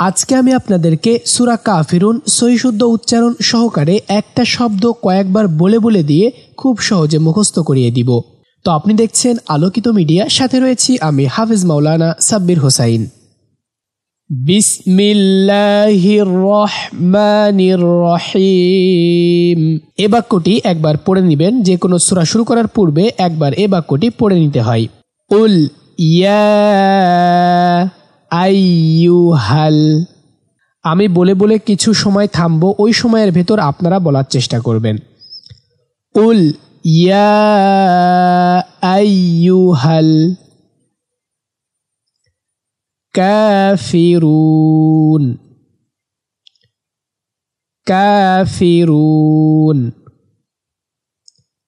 আজকে আমি আপনাদেরকে সুরা কাফিরুন সহিশুদ্ধ উচ্চারণ সহকারে একটা শব্দ কয়েকবার বলে বলে দিয়ে খুব সহজে মুখস্থ করিয়ে দিব। তো আপনি দেখছেন আলোকিত মিডিয়া, সাথে রয়েছি আমি হাফিজ মাওলানা সাব্বির হোসাইন। রহিম এ বাক্যটি একবার পড়ে নেবেন, যে কোনো সুরা শুরু করার পূর্বে একবার এ বাক্যটি পড়ে নিতে হয়। উল ইয়া আইয়ুহাল। আমি বলে বলে কিছু সময় থামবো, ওই সময়ের ভেতর আপনারা বলার চেষ্টা করবেন। উল, ইয়া আইয়ুহাল কাফিরুন। কাফিরুন।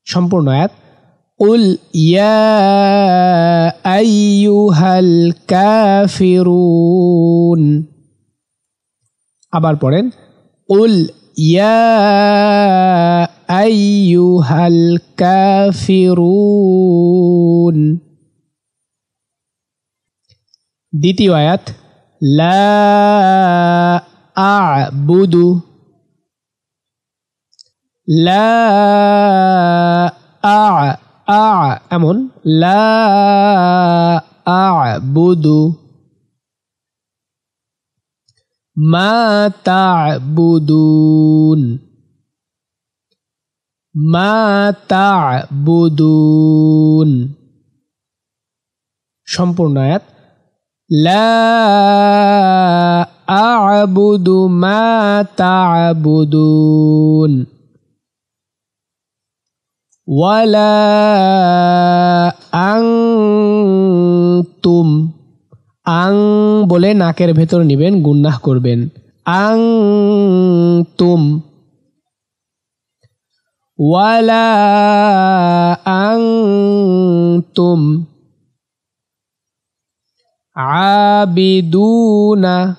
সম্পূর্ণ আয়াত। উল ইয়া আইয়ুহাল কাফিরুন আবার পড়েন উল ইয়া আইয়ুহাল কাফিরুন দ্বিতীয় আয়াত, লা আ'বুদু, লা আ আ এমন লা আবুদু। মা তা'বুদুন। মা তা'বুদুন। সম্পূর্ণ আয়াত লা আ'বুদু মা তা'বুদুন। ولا أنتم আং বলে নাকের ভেতর নিবেন গুন্নাহ করবেন আং তুম ওয়ালা আং তুম আবিদুনা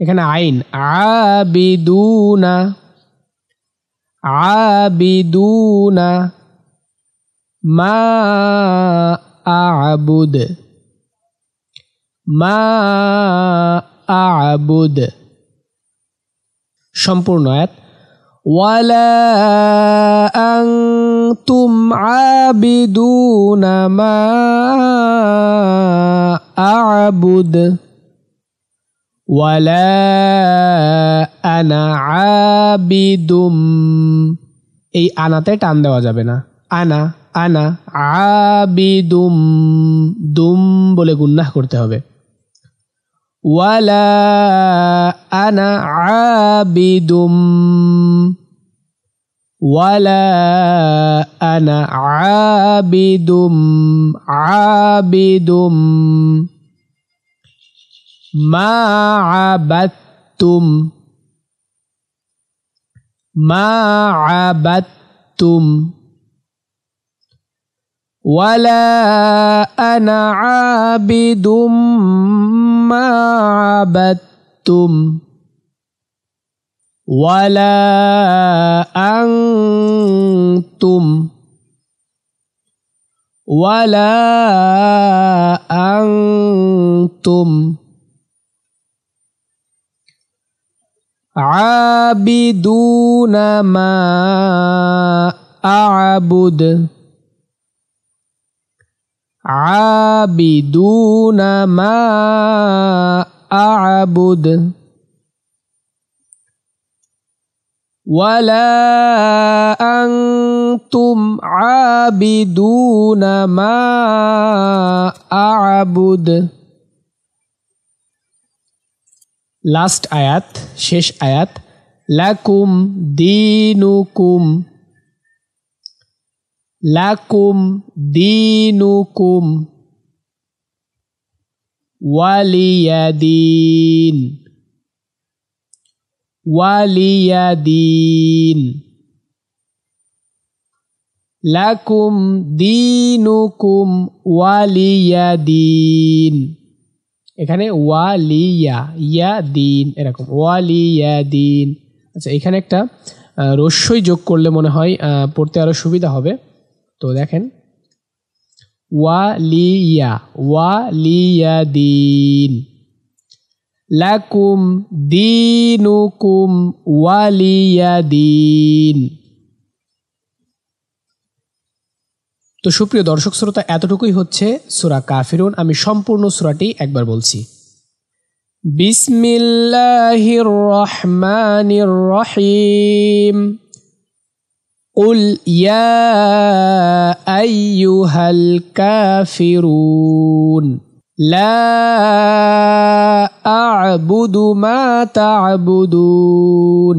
এখানে আইন আবিদুনা আবিদুনা মা আবুদ মা আবুদ সম্পূর্ণ আয়াত ولا أنتم عابدون ما أعبد ولا أنا عابد এই আনাতে টান দেওয়া যাবে না আনা আনা আবিদুম দুম বলে গুন্নাহ করতে হবে ওয়ালা আনা আবিদুম ওয়ালা আনা আবিদুম আবিদুম ما عبدتم. ما عبدتم. ولا أنا عابد ما عبدتم. ولا أنتم. ولا أنتم. عابدون ما أعبد. عابدون ما أعبد. ولا أنتم عابدون ما أعبد. লাস্ট আয়াত শেষ আয়াত লাকুম দিনুকুম লাকুম দিনুকুম ওয়ালিয়াদিন ওয়ালিয়াদিন লাকুম দিনুকুম ওয়ালিয়াদিন। এখানে ওয়ালিয়া ইয়া দিন এরকম ওয়ালিয়া দিন আচ্ছা এখানে একটা রস্যই যোগ করলে মনে হয় পড়তে আরও সুবিধা হবে। তো দেখেন, ওয়ালিয়া ওয়ালিয়া দিন লাকুম দিনুকুম ওয়ালিয়াদিন। তো সুপ্রিয় দর্শক শ্রোতা এতটুকুই হচ্ছে সুরা কাফিরুন আমি সম্পূর্ণ সুরাটি একবার বলছি বিসমিল্লাহির রহমানির রহিম قل يا أيها الكافرون لا أعبد ما تعبدون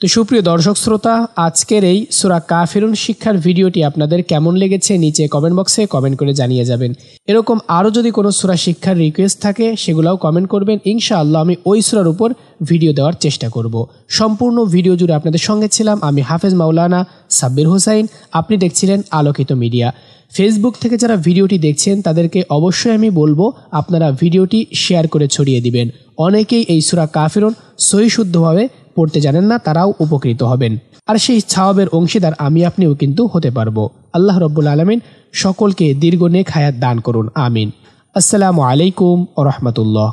তো সুপ্রিয় দর্শক শ্রোতা, আজকের এই সুরা কাফিরুন শিক্ষার ভিডিওটি আপনাদের কেমন লেগেছে নিচে কমেন্ট বক্সে কমেন্ট করে জানিয়ে যাবেন। এরকম আরও যদি কোনো সুরা শিক্ষার রিকোয়েস্ট থাকে, সেগুলোও কমেন্ট করবেন। ইনশাআল্লাহ আমি ওই সুরার উপর ভিডিও দেওয়ার চেষ্টা করব। সম্পূর্ণ ভিডিও জুড়ে আপনাদের সঙ্গে ছিলাম আমি হাফেজ মাওলানা সাব্বির হোসাইন। আপনি দেখছিলেন আলোকিত মিডিয়া। ফেসবুক থেকে যারা ভিডিওটি দেখছেন, তাদেরকে অবশ্যই আমি বলব আপনারা ভিডিওটি শেয়ার করে ছড়িয়ে দিবেন। অনেকেই এই সুরা কাফিরন সহি শুদ্ধভাবে পড়তে জানেন না, তারাও উপকৃত হবেন। আর সেই ছাওয়াবের অংশীদার আমি আপনিও কিন্তু হতে পারব। আল্লাহ রব্বুল আলমিন সকলকে দীর্ঘ নেক হায়াত দান করুন, আমিন। আসসালামু আলাইকুম রহমতুল্লাহ।